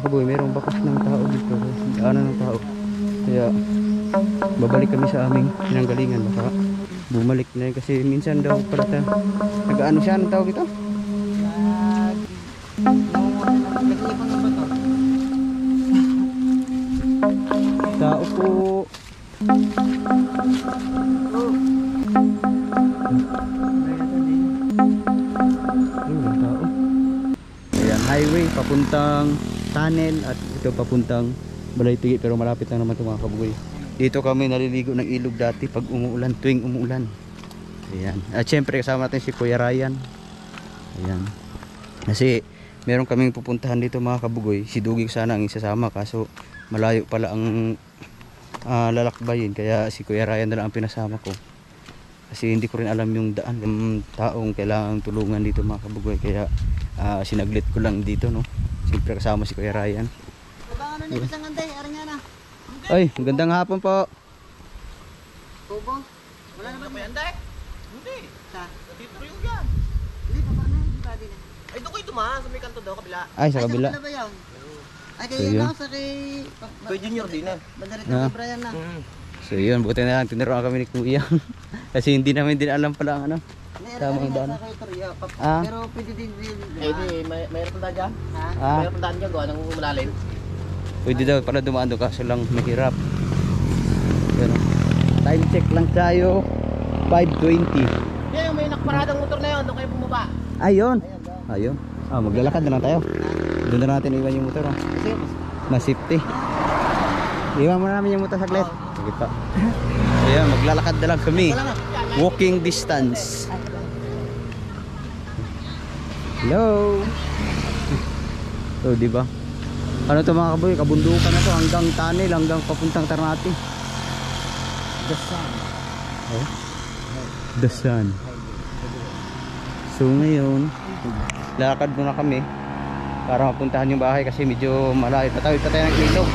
mga kaboy, mayroong bakas ng tao dito. Daanan ng tao. Kaya babalik kami sa aming pinanggalingan baka bumalik na yun kasi minsan daw pala ta, nag-ano siya, anong tawag ito? Tao po. Ayun, ang tao. Ayan, highway papuntang tunnel at ito papuntang Balaytigi pero malapit lang naman ito mga kabugoy. Dito kami naliligo ng ilog dati pag umuulan, tuwing umuulan. Ayan. At syempre kasama natin si Kuya Ryan. Ayan. Kasi meron kaming pupuntahan dito mga kabugoy. Si Dugi sana ang isasama kaso malayo pala ang ah, lalakbayin kaya si Kuya Ryan na lang ang pinasama ko. Kasi hindi ko rin alam yung daan ng taong kailangan tulungan dito mga kabugoy kaya ah, sinaglit ko lang dito no. Siyempre kasama si Kuya Ryan. Na. Ay, magandang hapon po. Kubo. Wala naman ba yan, Dek? Hindi. sa. Dito rin yan. Hindi pa na, hindi pa din. Ay, doon kayo dumaan sa may kanto daw, kabila. Ay, sa kabila. Ay, sa ba yun? Ay, So, kay yun. yun sa kay... Kay Junior din eh. Badarit Ah. kay Brian na. So yun, buti na lang tinuruan kami ni Kuya. Kasi hindi namin din alam pala ang ano. Hindi, Tama aring ang nga daan. Ah. Pero pwede din din. Eh, di, may, mayroon pa dyan. Ha? Ah, Mayroon pa dyan gawa ng malalim. pwede daw pala dumaan doon kaso lang mahirap. Pero, time check lang tayo. 5.20. Yan, yung may nakparadang motor na yun, doon kayo bumaba. Ayun. Ayun. Ah, maglalakad na lang tayo. Doon na natin iwan yung motor. Oh. Kasi, Mas safety. Iwan muna namin yung motor saglit. Sige pa. So yan, maglalakad na lang kami. Walking distance. Hello. So, di ba? Ano to mga kaboy? Kabundukan na to hanggang tunnel, hanggang papuntang Ternate. The sun. Oh. The sun. So ngayon, lakad muna kami para mapuntahan yung bahay kasi medyo malayo. Tatawid pa tayo ng ilog.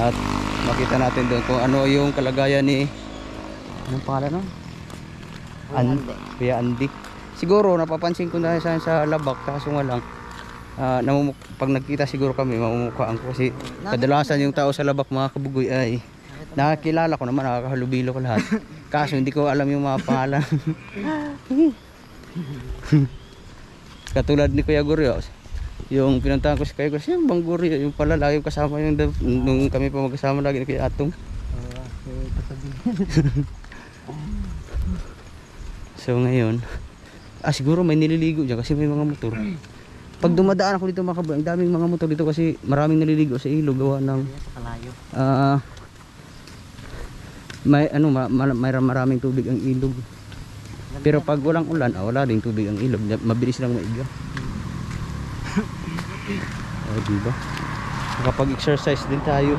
At makita natin doon kung ano yung kalagayan ni anong pangalan no? An Kuya Andy. Siguro napapansin ko na sa, sa labak kaso nga lang ah, namumuk pag nagkita siguro kami mamumukhaan ko kasi kadalasan yung tao sa labak mga kabugoy ay nakakilala ko naman nakakahalubilo ko lahat. Kaso hindi ko alam yung mga pangalan. Katulad ni Kuya Guryo yung pinuntahan ko si Kuya Guryo yung bang Guryo yung pala lagi kasama yung nung kami pa magkasama lagi ni Kuya Atong. So ngayon ah siguro may nililigo dyan kasi may mga motor. Pag dumadaan ako dito mga kaboy ang daming mga motor dito kasi maraming naliligo sa ilog gawa ng ah may ano ma, ma, may maraming tubig ang ilog. Pero pag walang ulan ah, wala ding tubig ang ilog. Mabilis lang maiga oh diba? Kapag exercise din tayo.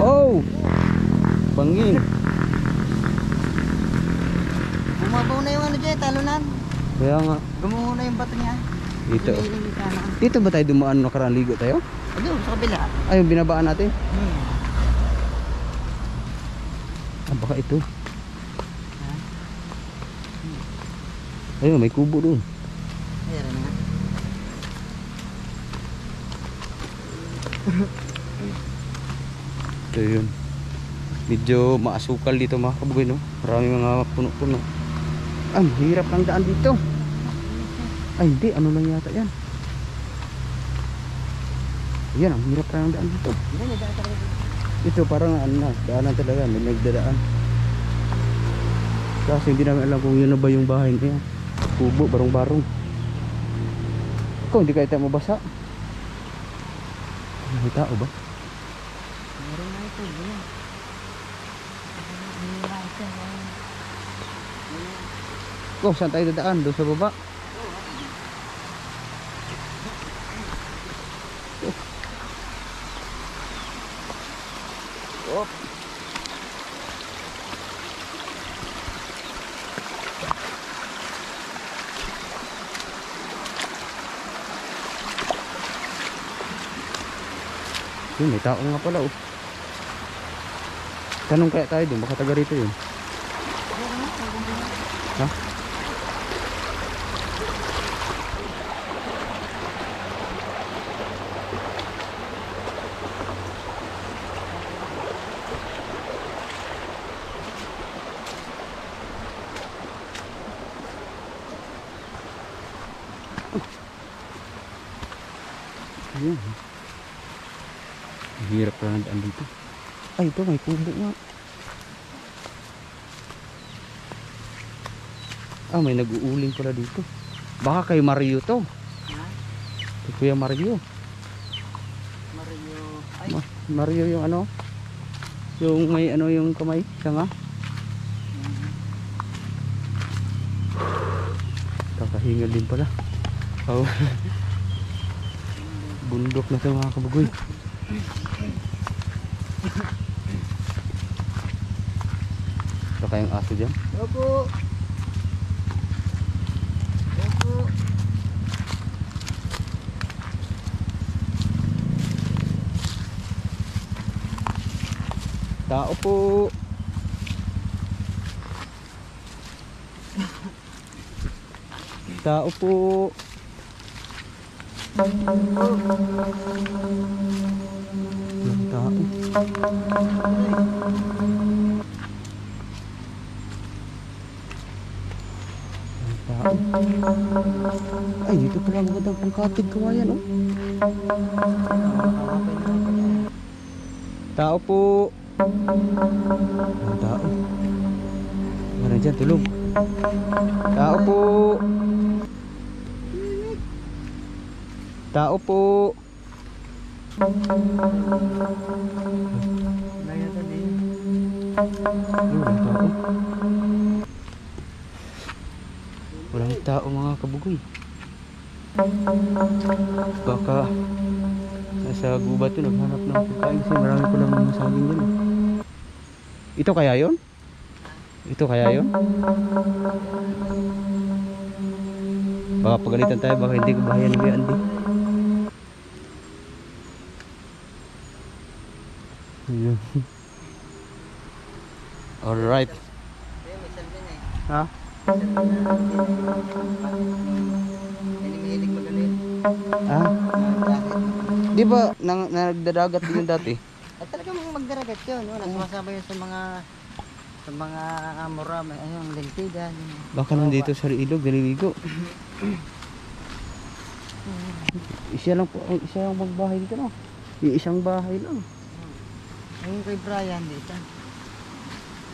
Oh! Bangin Bumabaw na yung ano dyan, talunan. kaya nga Gumuho na yung bato niya. dito na. dito ba tayo dumaan nakaraan ligo tayo Ayun, sa kabila. ay yung binabaan natin Hmm. ah baka ito ayun may kubo doon Ayan na. ito yun medyo maasukal dito mga kabugoy no marami mga puno-puno ah hirap ng daan dito. Ay hindi. Ano lang yata yan? Yan ang hirap ng daan dito. Ito parang ano na daanan talaga. May nagdadaan. Kasi hindi namin alam kung yun na ba yung bahay niya kubo barong barong. Ikaw hindi ka tayo mabasa. May tao ba? Meron na ito, yun. Meron na ito, meron. Oh, saan tayo dadaan? Doon sa baba? Oh. Yun, may tao nga pala oh. Tanong kaya tayo doon, baka taga rito yun. Ha? Ayan. Ang Hirap pala ng daan dito. Kubo nga. Ah, may nag-uuling pala dito. Baka kay Mario to. Ha? Kay Kuya Mario. Mario. Ay, Ma- Mario yung ano? Yung may ano yung kamay? Siya nga? Kakahingal din pala. Oh. Bundok na ito mga kabagoy. Baka yung aso dyan. Opo. Opo. Tao po. Tao po. Tao. Tao. Ay, dito pala magandang pangkatid kawayan, oh. Tao po. Walang tao. Meron dyan, tulog. Tao po. Tao po. Laya tadi. Ay, walang tao. Walang tao mga kabugoy. Baka nasa gubat yun, naghanap ng pagkain kasi marami ko lang mga saging dyan. eh. Ito kaya yon? Ito kaya yon? Baka pagalitan tayo, baka hindi ko bahayan ni Kuya Andy. Alright. Ayun, may salbi na. Ha? Salbi na. Hindi mahilig magalit. Ah? Dahil. Di ba nang, nagdadagat din yun dati? At talagang magdaragat yun. No? Nagsumasabay yun sa mga sa mga amura, may ayun, lentigan. Baka nandito sa ilog, naliligo. Isa lang po, ay, isa lang magbahay dito no. Yung isang bahay lang. Ayun kay Brian dito.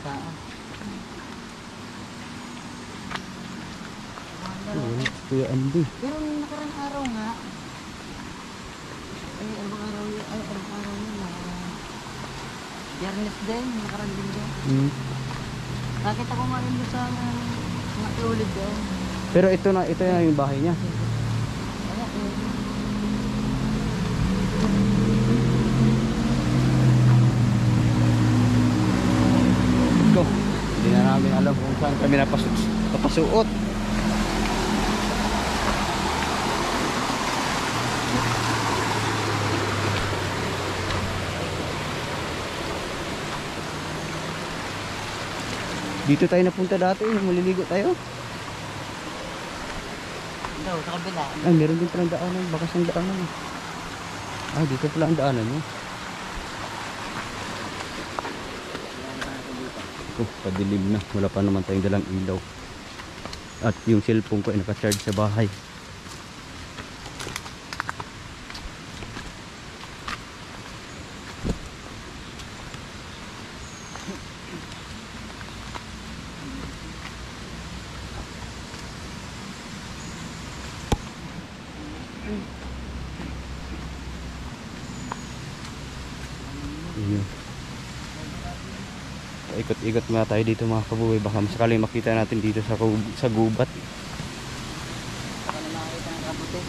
Saan? Oh, Kuya Andy. Pero nung nakarang araw nga, ay ano bang araw yun? Ay, ano araw yun? Ah, Biyernes din, nakarang linggo. Hmm. Nakita ko nga rin doon sa mga mga tulid doon. Pero ito na, ito na yung bahay niya. Eh. Go. Hindi na namin alam kung saan kami napasu napasuot. Dito tayo napunta dati, maliligo tayo. Daw, sa kabila. Ay, meron din palang daanan, bakas ang daanan. eh. Ah, dito pala ang daanan niya. Oh, padilim na. Wala pa naman tayong dalang ilaw. At yung cellphone ko ay naka-charge sa bahay. Yun. Ikot-ikot nga tayo dito mga kabuhay. Baka sakaling makita natin dito sa, sa gubat. Baka na makakita ng kabuti.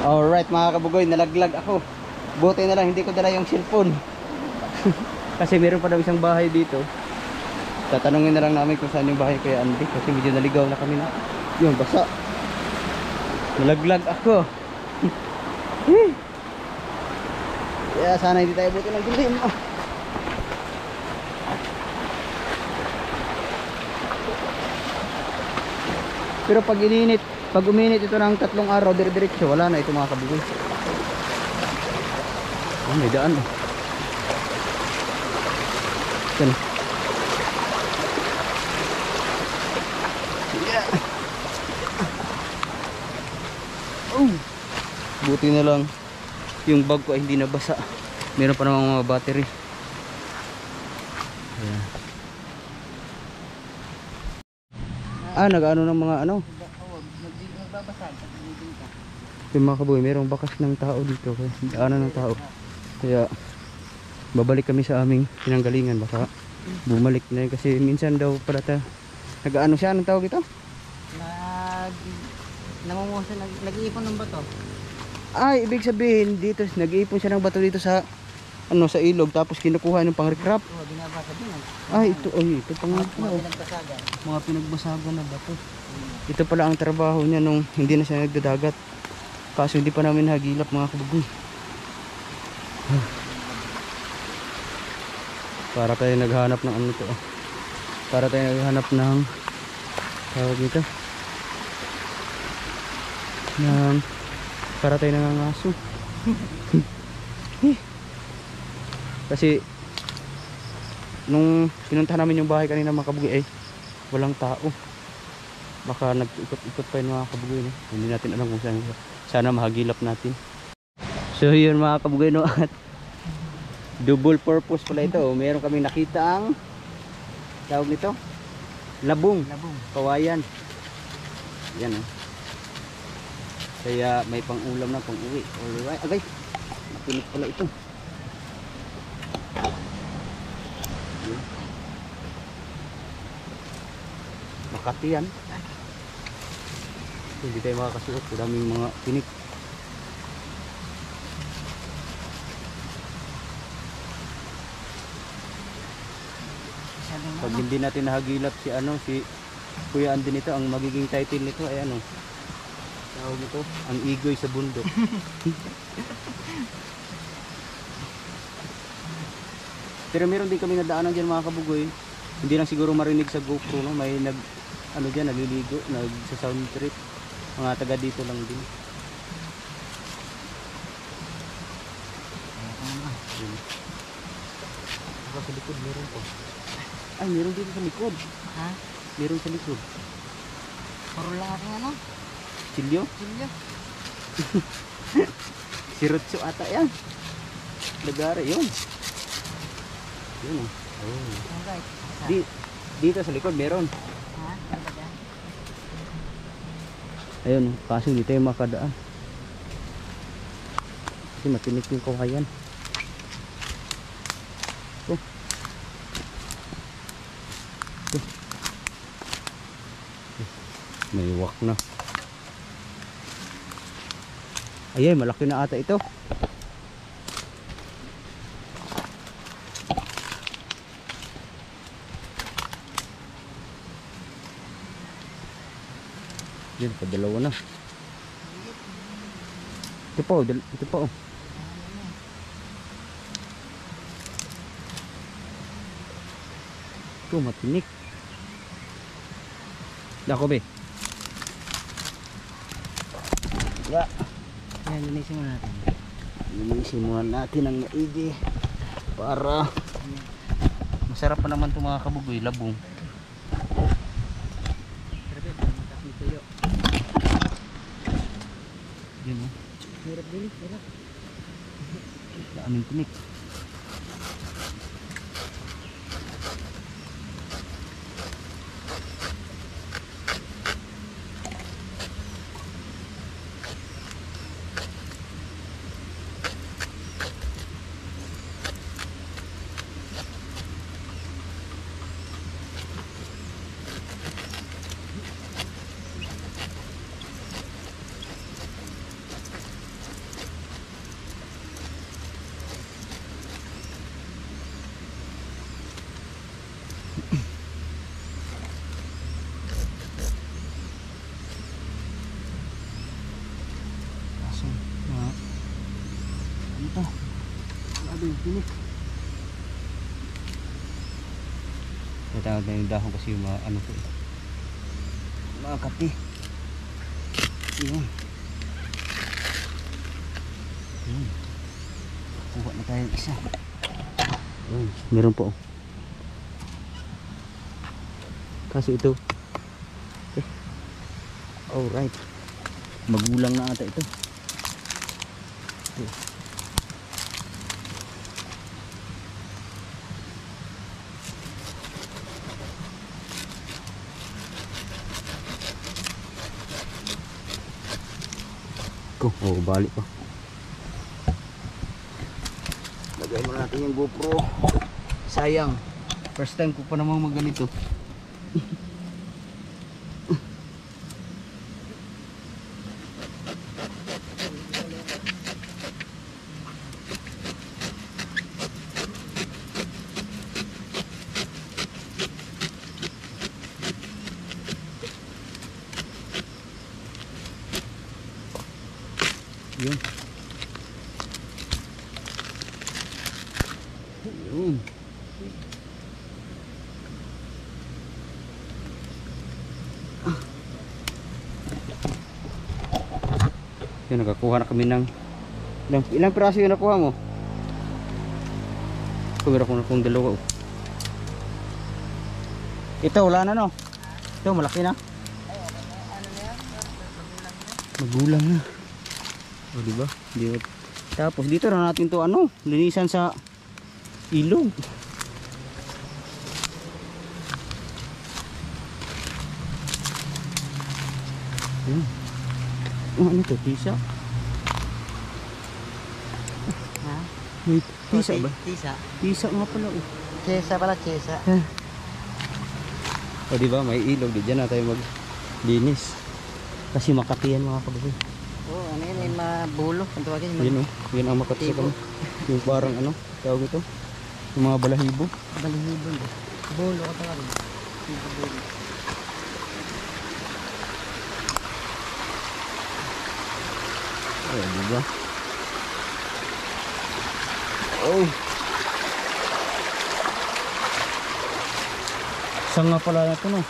Alright mga kabugoy, nalaglag ako. Buti na lang hindi ko dala yung cellphone. kasi meron pa daw isang bahay dito. Tatanungin na lang namin kung saan yung bahay kay Andy kasi medyo naligaw na kami na. Yun, basa. Nalaglag ako. Kaya sana hindi tayo buti ng dilim. Ah. Pero pag ininit, pag uminit ito ng tatlong araw dire-diretso, wala na ito mga kabugoy. Oh, may daan oh. Yan. Buti na lang yung bag ko ay hindi nabasa. Meron pa namang mga battery. Ayan. Ah, nag-ano ng mga ano? Yung mga kaboy, merong bakas ng tao dito. Kaya, daanan ng tao. Kaya, babalik kami sa aming pinanggalingan. Baka bumalik na yun. Kasi minsan daw pala ta, nag-ano siya, anong tawag ito? Nag... Namumusa, nag, nag-iipon ng bato. Ay, ibig sabihin, dito, nag-iipon siya ng bato dito sa, ano, sa ilog. Tapos kinukuha ng din. Nag, Ay, ito, ay, ito pang, oh. pinagbasagan. mga pinagbasagan na bato. Ito pala ang trabaho niya nung hindi na siya nagdadagat. Kaso hindi pa namin hagilap mga kabugoy. Para tayo naghanap ng ano to. ah. Para tayo naghanap ng tawag dito. Ng para tayo nangangaso. Kasi nung pinuntahan namin yung bahay kanina mga kabugoy ay walang tao baka nag-ikot-ikot pa yung mga kabugoy no? hindi natin alam kung saan sana mahagilap natin so yun mga kabugoy no at double purpose pala ito meron kami nakita ang tawag nito labong Labong. kawayan yan oh. Kaya may pang ulam na pang uwi alright agay makinig pala ito. Makati yan. Hindi tayo makakasuot. Daming mga Masyadong pag hindi natin nahagilap si ano si Kuya Andy nito ang magiging title nito ay ano tawag nito? Ang igoy sa bundok. Pero meron din kami nadaanan dyan mga kabugoy. Hindi lang siguro marinig sa GoPro no? May nag ano dyan nagliligo nag sa sound trip. Mga taga dito lang din. Saka sa likod meron po ay meron dito sa likod. Ha? meron sa likod. Puro lang ano? Chilyo Silyo. Sirutso ata yan. Lagari yun. Yun oh. oh. Alright. Di, dito sa likod meron. Ha? Ayun, oh. kaso hindi tayo makadaan. Kasi matinik yung kawayan. Ito. Ito. May wak na. Ayun, malaki na ata ito. Yan, padalawa na. Ito pa, ito pa. Oh. Ito, matinik. Dako, be. Ya, Yan, linisin mo natin. linisin muna natin ang maigi para masarap pa naman itong mga kabugoy, labong. Oh. Hirap din, hirap. Daming tinik. Kaso, mga, ano to? Grabe yung tinik. Natawag na yung dahon kasi yung mga ano ko eh. Mga kape. Yun. Yun. Kuha na tayo isa. Yun. Meron po. Kaso ito. Eh. Alright. Magulang na ata ito. Ko, oh, balik pa. Lagay mo natin yung GoPro. Sayang. First time ko pa namang magganito. Yun. Yun. Nakakuha na kami ng ilang, ilang piraso yun nakuha mo? Kumira ko na kung dalawa oh. Ito, wala na no? Ito, malaki na Magulang na o diba? Di Tapos dito na natin to ano, linisan sa ilog. Yun. Oh, ano to? Tisa? Ha? Wait, tisa ba? Tisa. Tisa nga pala oh. Chesa pala, chesa. O diba, may ilog. Di dyan na tayo maglinis. Kasi Makati yan mga kababoy. Oo, ano yun, yung mabulo. Ang tawagin, yung Yun oh, yun ang Makati sa kami. Yung parang ano, tawag ito. Yung mga balahibo. balihibon. Bulo ko tawagin. Yung bulo. Oh, diba? Oh. Sanga pala na ito, no?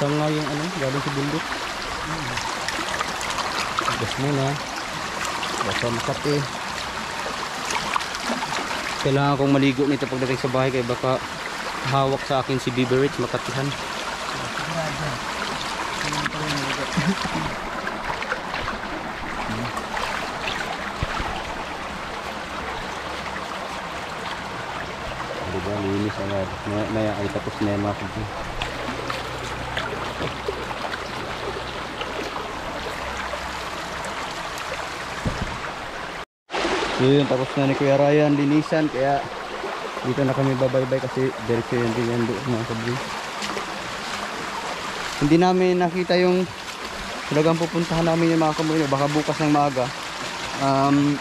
Sanga yung ano, galing sa bundok. Gas muna. Basta makati. Kailangan kong maligo nito pagdating sa bahay kaya baka hawak sa akin si Beaverage makatihan. Sigurado. Yan pala yung lugar. Diba, linis agad. Maya, maya ay tapos na yan mga. So yun, tapos na ni Kuya Ryan linisan kaya dito na kami babaybay kasi diretso yan din yan doon mga kapatid. Hindi namin nakita yung talagang pupuntahan namin yung mga kamuli baka bukas ng maaga um,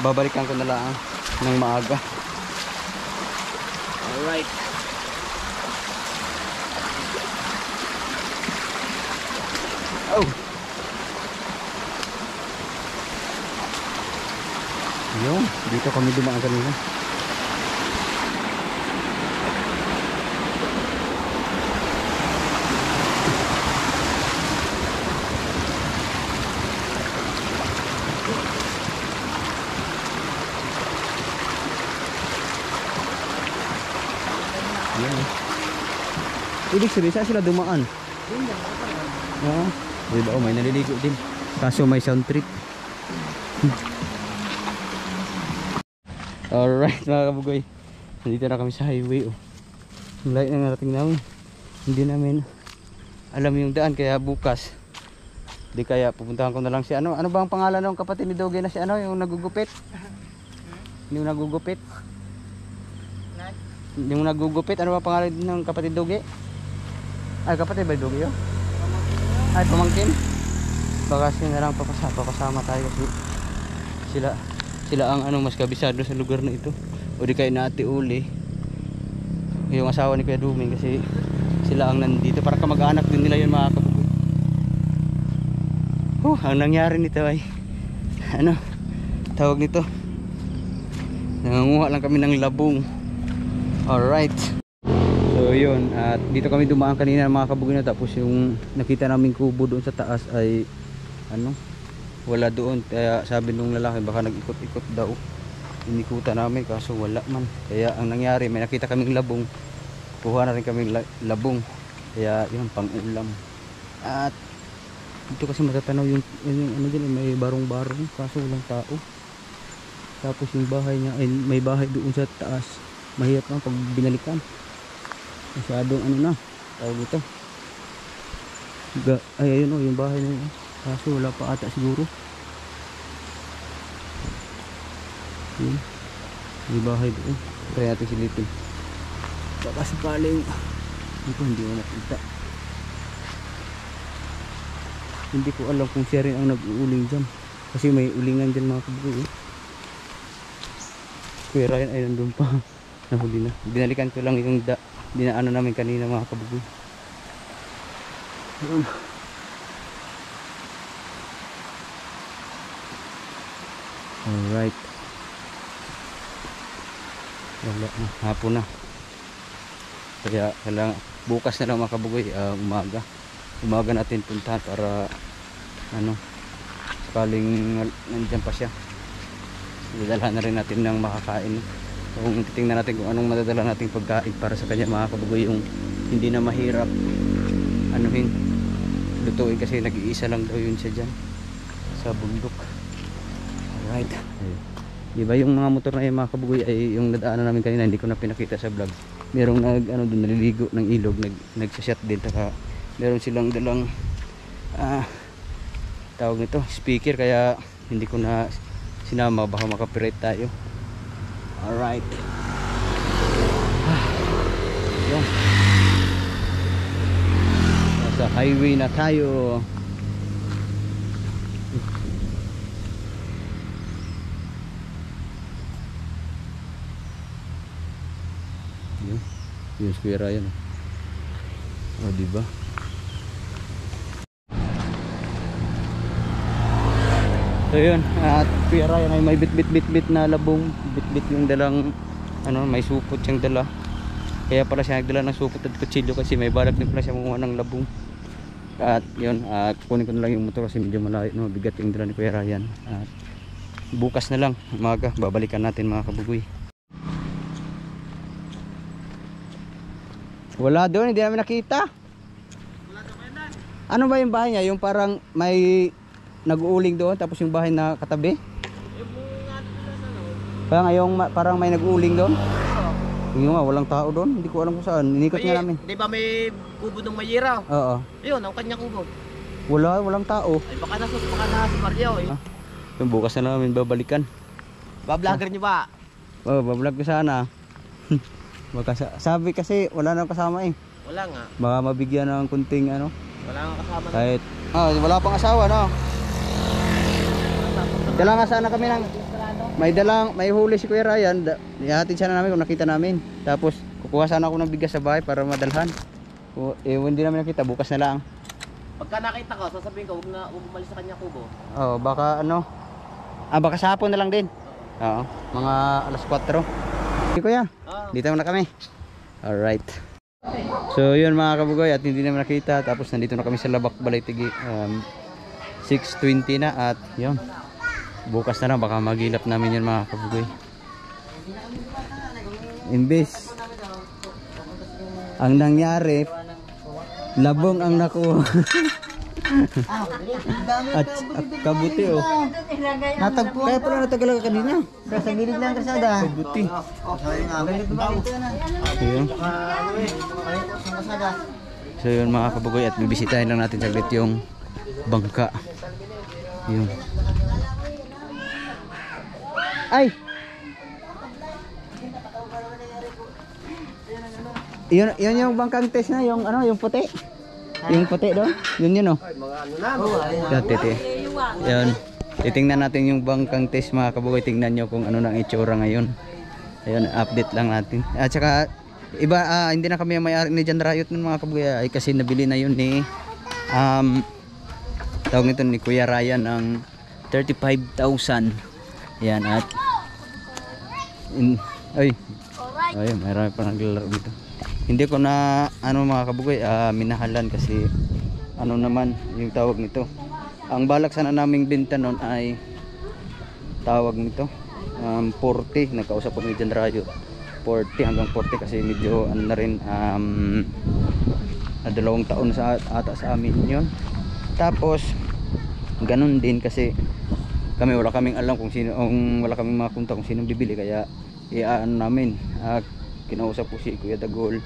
babalikan ko na lang ng maaga Alright. Oh. Yun, dito kami dumaan kanina. Yan. Ibig sabihin, saan sila dumaan? Oo. Diba, oh, may naliligo din. Kaso may sound trip. Alright mga kabugoy. Nandito na kami sa highway. Oh. Ang layo na narating namin. Hindi namin alam yung daan kaya bukas. Di kaya pupuntahan ko na lang si ano. Ano ba ang pangalan ng kapatid ni Doge na si ano? Yung nagugupit? Yung nagugupit? Nag? Yung nagugupit, ano ba pangalan ng kapatid Doge? Ay, kapatid ba yun? Ay, pamangkin? Baka sila lang papasama, papasama tayo kasi sila sila ang ano mas kabisado sa lugar na ito. O di kayo na ate uli. Yung asawa ni Kuya Duming kasi sila ang nandito. Para kamag-anak din nila yun mga kapatid. Oh, ang nangyari nito ay ano, tawag nito. Nangunguha lang kami ng labong. Alright. So yun, at dito kami dumaan kanina mga kabugin tapos yung nakita namin kubo doon sa taas ay ano, wala doon. Kaya sabi nung lalaki baka nag-ikot-ikot daw. Inikuta namin kaso wala man. Kaya ang nangyari, may nakita kaming labong. Kuha na rin kaming la- labong. Kaya yun, pang ulam. At Dito kasi matatanaw yung, yung ano dyan, may barong-barong kaso walang tao. Tapos yung bahay niya, ay may bahay doon sa taas. Mahirap lang pag binalikan. Masyadong ano na, tawag ito. Ga, ay ayun oh, yung bahay niya. oh. Kaso wala pa ata siguro. Yun. May bahay doon. Try natin silipin. Baka sakaling hindi ko hindi makita. Hindi ko alam kung siya rin ang nag-uuling dyan. Kasi may ulingan dyan mga kabugoy. Eh. Kuya Ryan ay nandun pa. Nahuli na. Binalikan ko lang yung da, dinaanan namin kanina mga kabugoy. Ayun. Alright. Wala na. Hapon na. Kaya kailangan bukas na lang mga kabugoy ah, umaga. Umaga natin puntahan para ano sakaling nandiyan pa siya. Dadala na rin natin ng makakain. Kung titingnan natin kung anong madadala nating pagkain para sa kanya mga kabugoy yung hindi na mahirap anuhin lutuin kasi nag-iisa lang daw yun siya dyan sa bundok. Alright. Di ba yung mga motor na yung mga kabugoy ay yung nadaanan namin kanina hindi ko na pinakita sa vlog. Merong nag ano doon naliligo ng ilog, nag nagsashot din taka meron silang dalang ah tawag nito speaker kaya hindi ko na sinama baka makapirate tayo. Alright. Yun. Nasa highway na tayo. Yun. Yung square yan. O, diba? So yun, at Kuya Ryan ay may bit-bit-bit-bit na labong, bit-bit yung dalang ano, may supot siyang dala. Kaya pala siya nagdala ng supot at kutsilyo kasi may balak din pala siya kumuha ng labong. At yun, at kunin ko na lang yung motor kasi medyo malayo, no, bigat yung dala ni Kuya Ryan. At bukas na lang, umaga, babalikan natin mga kabugoy. Wala doon, hindi namin nakita. Ano ba yung bahay niya? Yung parang may nag-uuling doon tapos yung bahay na katabi? Parang ma- parang may nag-uuling doon? Yung nga, walang tao doon. Hindi ko alam kung saan. Inikot nga namin. Di ba may kubo ng Mayira? Oo. Ayun, ang kanya kubo. Wala, walang tao. Ay baka nasa baka na si Mario eh. Ah. Yung bukas na namin babalikan. Ba-vlogger niyo ba? Oh, bablog ko sana. Baka sa- sabi kasi wala nang kasama eh. Wala nga. Baka mabigyan ng kunting ano. Wala nga kasama. Kahit ah, wala pang asawa no. Dala nga sana kami ng may dalang may huli si Kuya Ryan. Ihatid sana namin kung nakita namin. Tapos kukuha sana ako ng bigas sa bahay para madalhan. O, eh, hindi namin nakita bukas na lang. Pagka nakita ko, sasabihin ko, huwag na huwag umalis sa kanya kubo. Oh, baka ano. Ah, baka sa hapon na lang din. Oo, mga alas 4. Okay, kuya. Ah, Dito na kami. Alright. So yun mga kabugoy at hindi naman nakita tapos nandito na kami sa Labak Balaytigi um, 6.20 na at yun bukas na lang baka magilap namin yun mga kabugoy imbes ang nangyari labong ang nakuha at, at kabuti oh Natagpo. kaya pala natagala ka kanina Kaya sa gilid lang kasada. kabuti. So yun mga kabugoy at bibisitahin lang natin saglit yung bangka. Yun. Ay! Yun, yun yung bangkang test na, yung ano, yung puti. Yung puti doon. Yun yun oh. na. Yan, titi. Yan. Titingnan natin yung bangkang test mga kabugoy. Tingnan nyo kung ano nang itsura ngayon. Ayun, update lang natin. At saka, iba, ah, hindi na kami ang may-ari ni John Riot nun mga kabugoy. Ay kasi nabili na yun ni, um, tawag nito ni Kuya Ryan ang 35,000. Yan, at, in, ay, ay, mayroon pa naglalaro dito. Hindi ko na, ano mga kabugoy, ah, minahalan kasi, ano naman yung tawag nito. Ang balak sana naming binta nun ay tawag nito um, 40 nagkausap ko ni John Rayo 40 hanggang 40 kasi medyo ano na rin um, dalawang taon sa ata sa amin yun. Tapos ganun din kasi kami wala kaming alam kung sino kung wala kaming mga kunta kung sino bibili kaya iaan namin. Ah, kinausap ko si Kuya Dagol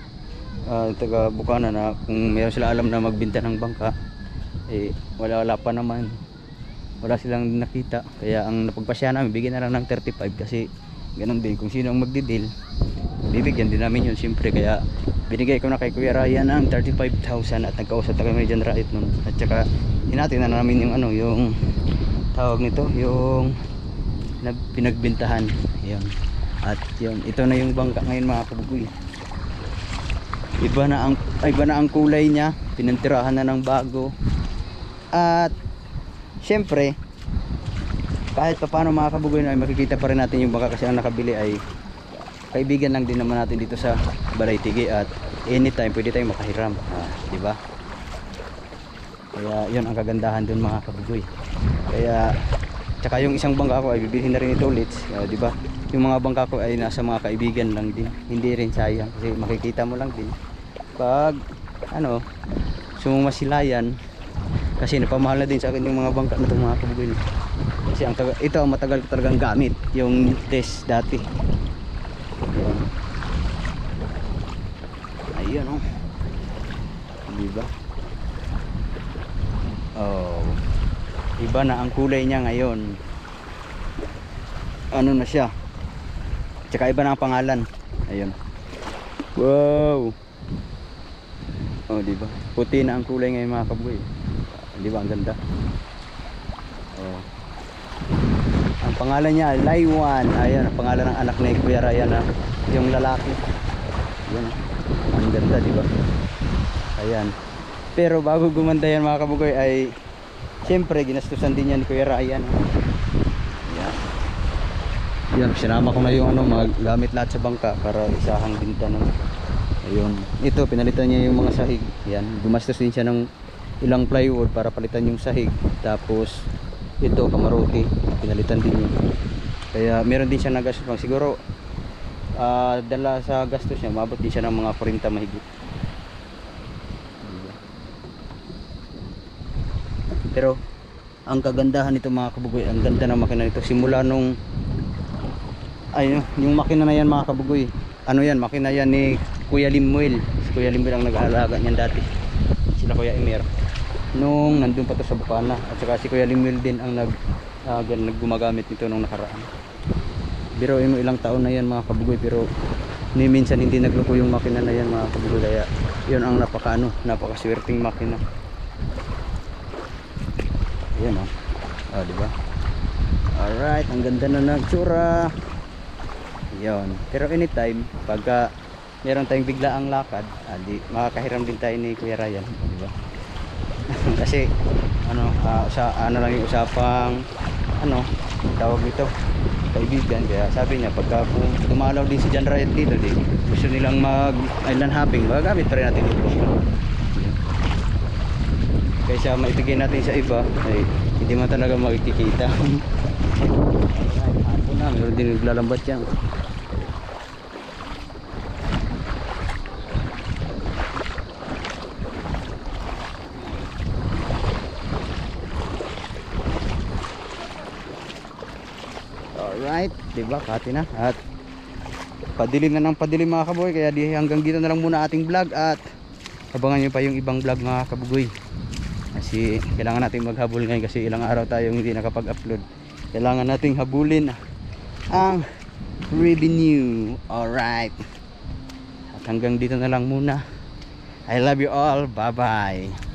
ah, taga Bukana na kung mayroon sila alam na magbenta ng bangka eh wala wala pa naman. Wala silang nakita. Kaya ang napagpasya namin bigyan na lang ng 35 kasi ganun din. Kung sino ang magdidil bibigyan din namin yun siyempre. Kaya binigay ko na kay Kuya Ryan ang 35,000 at nagkausap na kami John Rait nun. At saka hinati na namin yung ano yung tawag nito yung na pinagbintahan. Yun at yun ito na yung bangka ngayon mga kabugoy. Iba na ang iba na ang kulay niya. Pinantirahan na ng bago. At syempre kahit pa paano mga kabugoy ay makikita pa rin natin yung bangka kasi ang nakabili ay kaibigan lang din naman natin dito sa Balay Tigi at anytime pwede tayong makahiram. Ah, di ba? Kaya yun ang kagandahan dun mga kabugoy kaya tsaka yung isang bangka ko ay bibilhin na rin ito ulit Ah, di ba yung mga bangka ko ay nasa mga kaibigan lang din hindi rin sayang kasi makikita mo lang din pag ano sumumasilayan kasi napamahal na din sa akin yung mga bangka na ito mga kabugoy kasi ang taga, ito matagal ko talagang gamit yung test dati Ayan. Ayan oh. Di ba? Oh. Iba na ang kulay niya ngayon. Ano na siya? Tsaka iba na ang pangalan. Ayun. Wow. Oh, di ba? Puti na ang kulay ngayon mga kaboy. Di ba ang ganda? Oh. Ang pangalan niya, Laiwan. Ayan, ang pangalan ng anak ni Kuya Ryan na yung lalaki. Yan. Ang ganda, di ba? Ayan. Pero bago gumanda yan mga kabugoy ay siyempre ginastusan din yan ni Kuya Ryan. Ayan. Yan, sinama ko na yung ano, mga gamit lahat sa bangka para isahang binta no. Ayun. Ito, pinalitan niya yung mga sahig. Yan, gumastos din siya ng ilang plywood para palitan yung sahig. Tapos ito, kamarote, pinalitan din niya. Kaya meron din siya nagastos. Siguro ah, dala sa gastos niya, mabot din siya ng mga 40 mahigit. Diba? Pero ang kagandahan nito mga kabugoy, ang ganda ng makina nito simula nung ay yung makina na yan mga kabugoy. Ano yan, makina yan ni Kuya Limuel. Si Kuya Limuel ang nag-aalaga niyan dati. Sila Kuya Emir. Nung nandun pa to sa Bukana at saka si Kuya Limuel din ang nag ah, gan- naggumagamit nito nung nakaraan. Pero mo ilang taon na yan mga kabugoy pero ni minsan hindi nagluko yung makina na yan mga kabugoy kaya yun ang napaka ano, napakaswerteng makina. Ayan oh. Oh, di ba? Alright, ang ganda na ng tsura. Yun. Pero anytime, pagka meron tayong bigla ang lakad, ah, makakahiram din tayo ni Kuya Ryan. Di ba? Kasi, ano, ah, sa, ano lang yung usapang, ano, tawag nito, kaibigan. Kaya sabi niya, pagka kung dumalaw din si John Ryan dito, di, gusto nilang mag island hopping, magagamit pa rin natin ito. Kaysa maibigay natin sa iba, ay hindi man talaga makikita. Hapon na, meron din naglalambat yan. Alright, diba? Kati na. At padilim na ng padilim mga kaboy. Kaya di hanggang dito na lang muna ating vlog. At abangan nyo pa yung ibang vlog mga kabugoy. Kasi kailangan natin maghabol ngayon kasi ilang araw tayong hindi nakapag-upload. Kailangan nating habulin ang revenue. Alright. At hanggang dito na lang muna. I love you all. Bye-bye.